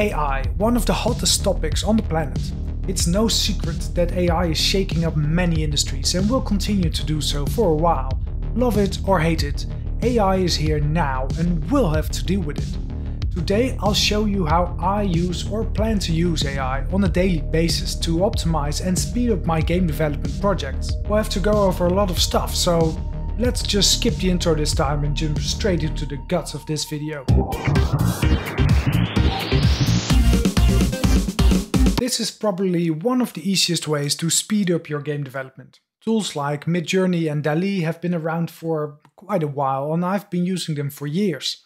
AI, one of the hottest topics on the planet. It's no secret that AI is shaking up many industries and will continue to do so for a while. Love it or hate it, AI is here now and we'll have to deal with it. Today I'll show you how I use or plan to use AI on a daily basis to optimize and speed up my game development projects. We'll have to go over a lot of stuff, so let's just skip the intro this time and jump straight into the guts of this video. This is probably one of the easiest ways to speed up your game development. Tools like Midjourney and DALL-E have been around for quite a while and I've been using them for years.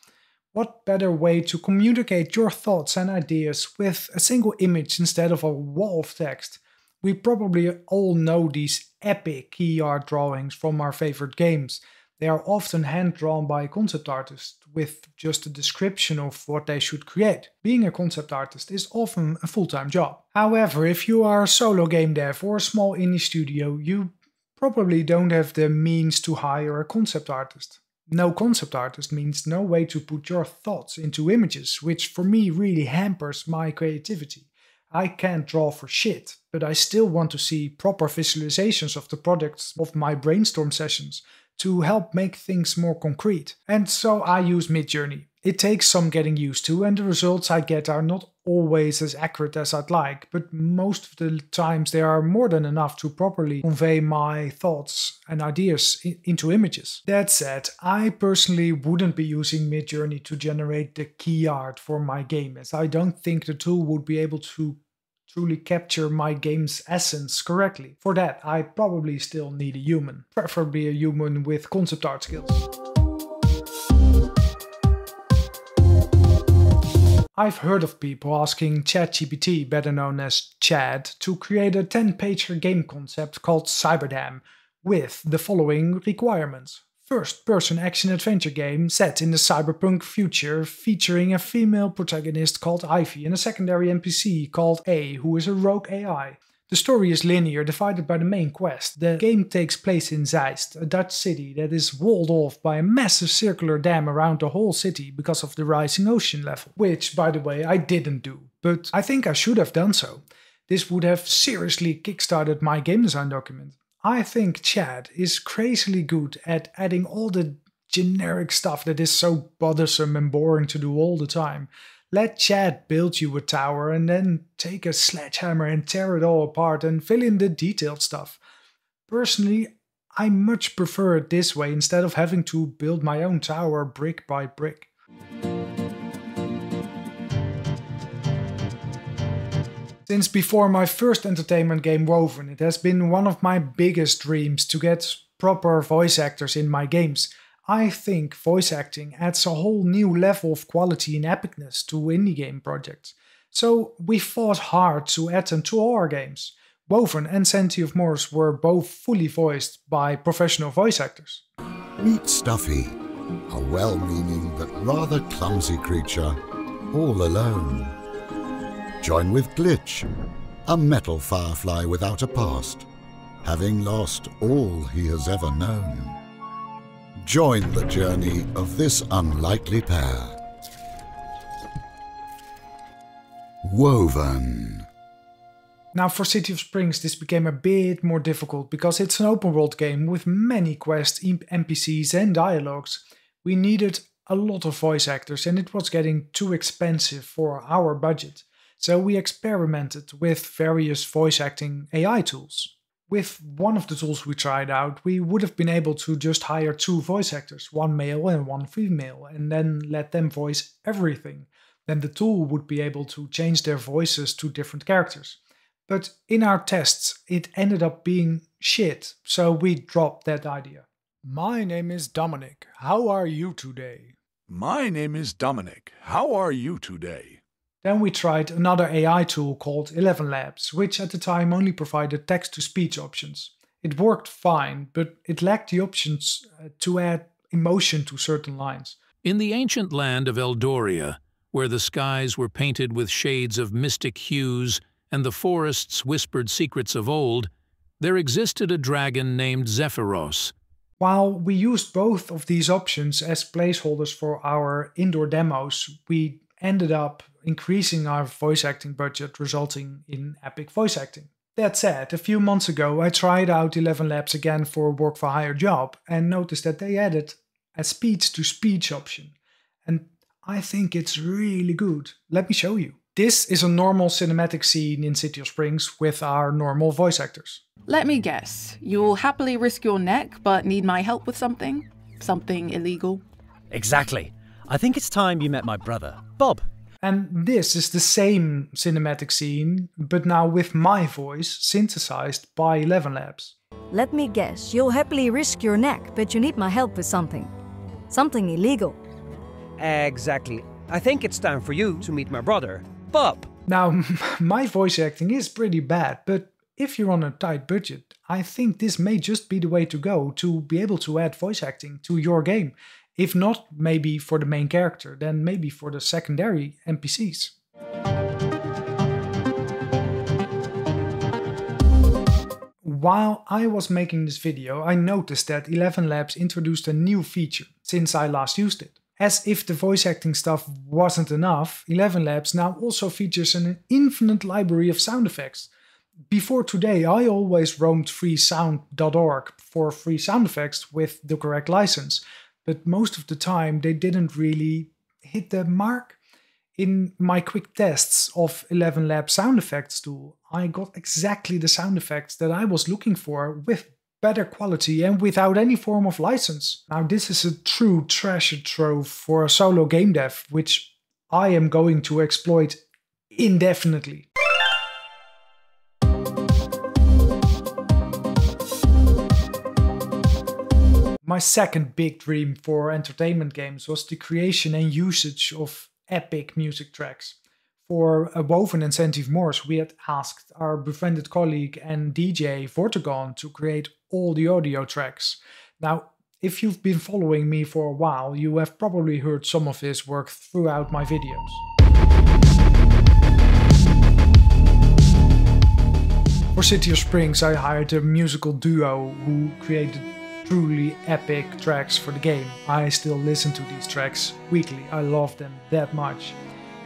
What better way to communicate your thoughts and ideas with a single image instead of a wall of text? We probably all know these epic key art drawings from our favorite games. They are often hand drawn by a concept artist with just a description of what they should create. Being a concept artist is often a full time job. However, if you are a solo game dev or a small indie studio, you probably don't have the means to hire a concept artist. No concept artist means no way to put your thoughts into images, which for me really hampers my creativity. I can't draw for shit, but I still want to see proper visualizations of the products of my brainstorm sessions to help make things more concrete. And so I use Midjourney. It takes some getting used to, and the results I get are not always as accurate as I'd like, but most of the times they are more than enough to properly convey my thoughts and ideas into images. That said, I personally wouldn't be using Midjourney to generate the key art for my game, as I don't think the tool would be able to truly capture my game's essence correctly. For that, I probably still need a human, preferably a human with concept art skills. I've heard of people asking ChatGPT, better known as Chad, to create a 10 pager game concept called Cyberdam with the following requirements first person action adventure game set in the cyberpunk future featuring a female protagonist called Ivy and a secondary NPC called A, who is a rogue AI. The story is linear, divided by the main quest. The game takes place in Zeist, a Dutch city that is walled off by a massive circular dam around the whole city because of the rising ocean level. Which, by the way, I didn't do, but I think I should have done so. This would have seriously kickstarted my game design document. I think Chad is crazily good at adding all the generic stuff that is so bothersome and boring to do all the time. Let Chad build you a tower and then take a sledgehammer and tear it all apart and fill in the detailed stuff. Personally, I much prefer it this way instead of having to build my own tower brick by brick. Since before my first entertainment game Woven, it has been one of my biggest dreams to get proper voice actors in my games. I think voice acting adds a whole new level of quality and epicness to indie game projects. So we fought hard to add them to our games. Woven and Sanity of Morris were both fully voiced by professional voice actors. Meet Stuffy, a well-meaning but rather clumsy creature, all alone. Join with Glitch, a metal firefly without a past, having lost all he has ever known. Join the journey of this unlikely pair. Woven. Now for City of Springs this became a bit more difficult because it's an open world game with many quests, NPCs and dialogues. We needed a lot of voice actors and it was getting too expensive for our budget. So we experimented with various voice acting AI tools. With one of the tools we tried out, we would have been able to just hire two voice actors, one male and one female, and then let them voice everything. Then the tool would be able to change their voices to different characters. But in our tests, it ended up being shit, so we dropped that idea. My name is Dominic. How are you today? My name is Dominic. How are you today? Then we tried another AI tool called ElevenLabs, which at the time only provided text to speech options. It worked fine, but it lacked the options uh, to add emotion to certain lines. In the ancient land of Eldoria, where the skies were painted with shades of mystic hues and the forests whispered secrets of old, there existed a dragon named Zephyros. While we used both of these options as placeholders for our indoor demos, we ended up increasing our voice acting budget, resulting in epic voice acting. That said, a few months ago I tried out ElevenLabs again for a work for hire job and noticed that they added a speech to speech option. And I think it's really good. Let me show you. This is a normal cinematic scene in City of Springs with our normal voice actors. Let me guess. You'll happily risk your neck but need my help with something? Something illegal? Exactly. I think it's time you met my brother, Bob. And this is the same cinematic scene, but now with my voice synthesized by ElevenLabs. Let me guess, you'll happily risk your neck, but you need my help with something. Something illegal. Exactly. I think it's time for you to meet my brother, Bob. Now, my voice acting is pretty bad, but if you're on a tight budget, I think this may just be the way to go to be able to add voice acting to your game. If not, maybe for the main character, then maybe for the secondary NPCs. While I was making this video, I noticed that ElevenLabs introduced a new feature since I last used it. As if the voice acting stuff wasn't enough, ElevenLabs now also features an infinite library of sound effects. Before today, I always roamed freesound.org for free sound effects with the correct license, but most of the time they didn't really hit the mark. In my quick tests of 11 Lab sound effects tool, I got exactly the sound effects that I was looking for with better quality and without any form of license. Now, this is a true treasure trove for a solo game dev, which I am going to exploit indefinitely. My second big dream for entertainment games was the creation and usage of epic music tracks. For a Woven incentive Morse, we had asked our befriended colleague and DJ Vortigon to create all the audio tracks. Now, if you've been following me for a while, you have probably heard some of his work throughout my videos. For City of Springs, I hired a musical duo who created truly epic tracks for the game. I still listen to these tracks weekly, I love them that much.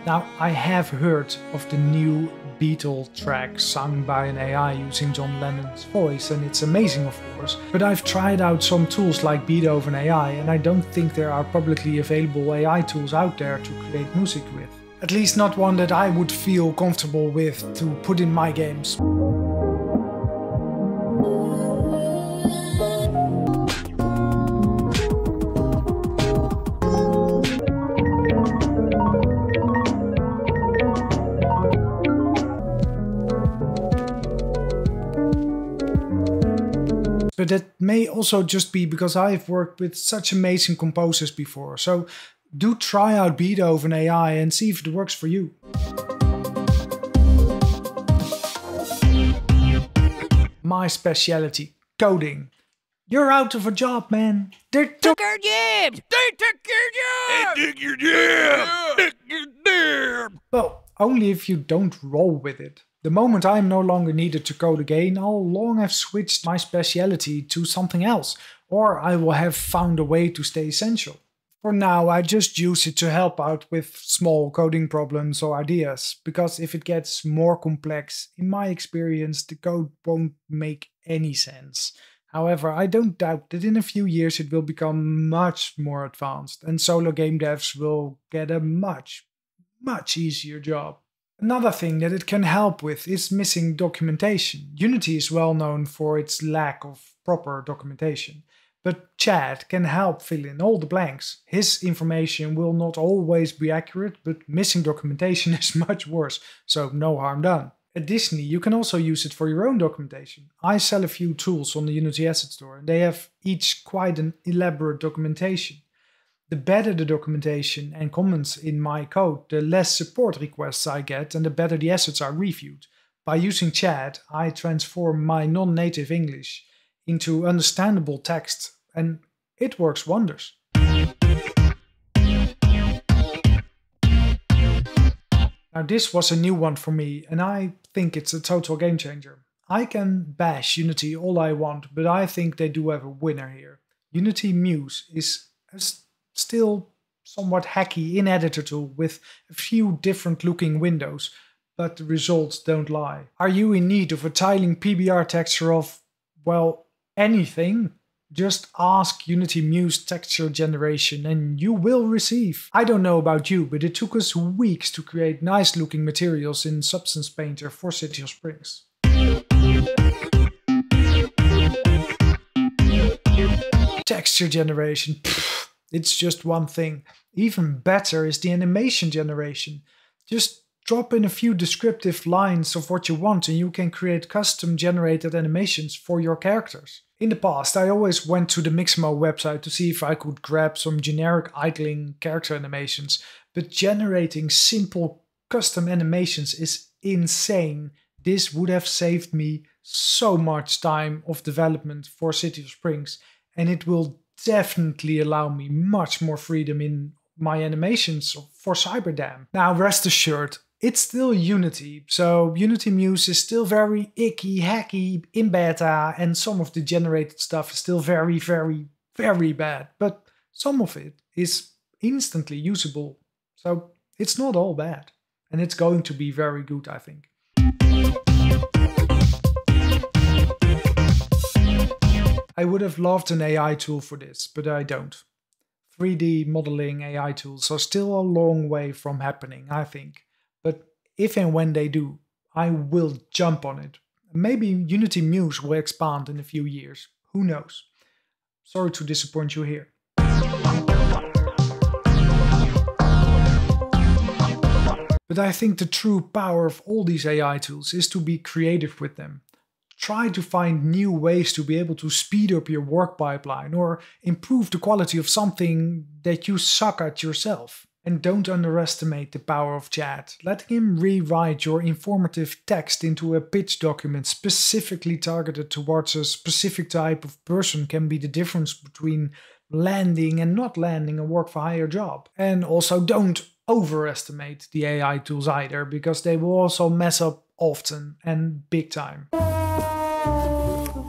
Now, I have heard of the new Beatle track sung by an AI using John Lennon's voice, and it's amazing, of course. But I've tried out some tools like Beethoven AI, and I don't think there are publicly available AI tools out there to create music with. At least not one that I would feel comfortable with to put in my games. But that may also just be because I've worked with such amazing composers before. So do try out Beethoven AI and see if it works for you. My speciality, coding. You're out of a job, man. They took our jobs! They took your jobs! They took your jam! Took your jam! Well, only if you don't roll with it. The moment I am no longer needed to code again, I'll long have switched my speciality to something else, or I will have found a way to stay essential. For now, I just use it to help out with small coding problems or ideas, because if it gets more complex, in my experience, the code won't make any sense. However, I don't doubt that in a few years it will become much more advanced, and solo game devs will get a much, much easier job. Another thing that it can help with is missing documentation. Unity is well known for its lack of proper documentation, but Chad can help fill in all the blanks. His information will not always be accurate, but missing documentation is much worse, so no harm done. Additionally, you can also use it for your own documentation. I sell a few tools on the Unity Asset Store, and they have each quite an elaborate documentation the better the documentation and comments in my code, the less support requests I get and the better the assets are reviewed. By using Chat, I transform my non native English into understandable text, and it works wonders. Now, this was a new one for me, and I think it's a total game changer. I can bash Unity all I want, but I think they do have a winner here. Unity Muse is still somewhat hacky in editor tool with a few different looking windows, but the results don't lie. Are you in need of a tiling PBR texture of, well, anything? Just ask Unity Muse texture generation and you will receive. I don't know about you, but it took us weeks to create nice looking materials in Substance Painter for City of Springs. Texture generation, pff, it's just one thing. Even better is the animation generation. Just drop in a few descriptive lines of what you want and you can create custom generated animations for your characters. In the past, I always went to the Mixamo website to see if I could grab some generic idling character animations, but generating simple custom animations is insane. This would have saved me so much time of development for City of Springs, and it will definitely allow me much more freedom in my animations for Cyberdam. Now, rest assured, it's still Unity, so Unity Muse is still very icky, hacky in beta, and some of the generated stuff is still very, very, very bad, but some of it is instantly usable, so it's not all bad, and it's going to be very good, I think. I would have loved an AI tool for this, but I don't. 3D modeling AI tools are still a long way from happening, I think But if and when they do, I will jump on it. Maybe Unity Muse will expand in a few years. Who knows? Sorry to disappoint you here. But I think the true power of all these AI tools is to be creative with them. Try to find new ways to be able to speed up your work pipeline or improve the quality of something that you suck at yourself. And don't underestimate the power of chat. Letting him rewrite your informative text into a pitch document specifically targeted towards a specific type of person can be the difference between landing and not landing a work for hire job. And also don't overestimate the AI tools either, because they will also mess up often and big time.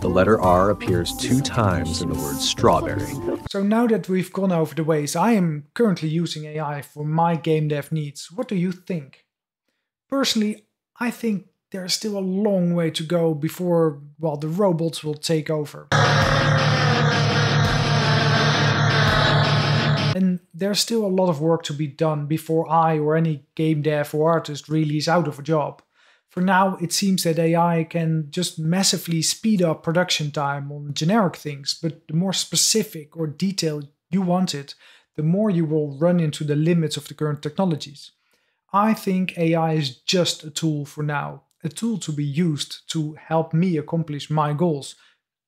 The letter R appears two times in the word strawberry. So now that we've gone over the ways I am currently using AI for my game dev needs, what do you think? Personally, I think there's still a long way to go before, well, the robots will take over. And there's still a lot of work to be done before I or any game dev or artist really is out of a job. For now, it seems that AI can just massively speed up production time on generic things, but the more specific or detailed you want it, the more you will run into the limits of the current technologies. I think AI is just a tool for now, a tool to be used to help me accomplish my goals,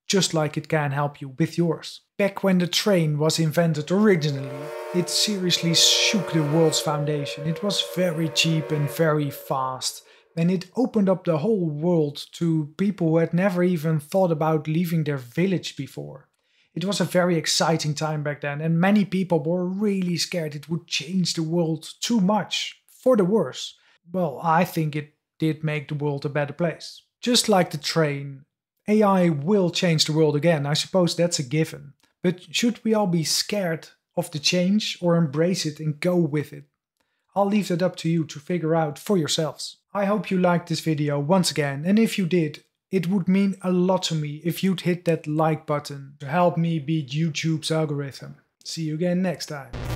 just like it can help you with yours. Back when the train was invented originally, it seriously shook the world's foundation. It was very cheap and very fast and it opened up the whole world to people who had never even thought about leaving their village before. It was a very exciting time back then, and many people were really scared it would change the world too much, for the worse. Well, I think it did make the world a better place. Just like the train, AI will change the world again, I suppose that's a given. But should we all be scared of the change or embrace it and go with it? I'll leave that up to you to figure out for yourselves. I hope you liked this video once again, and if you did, it would mean a lot to me if you'd hit that like button to help me beat YouTube's algorithm. See you again next time.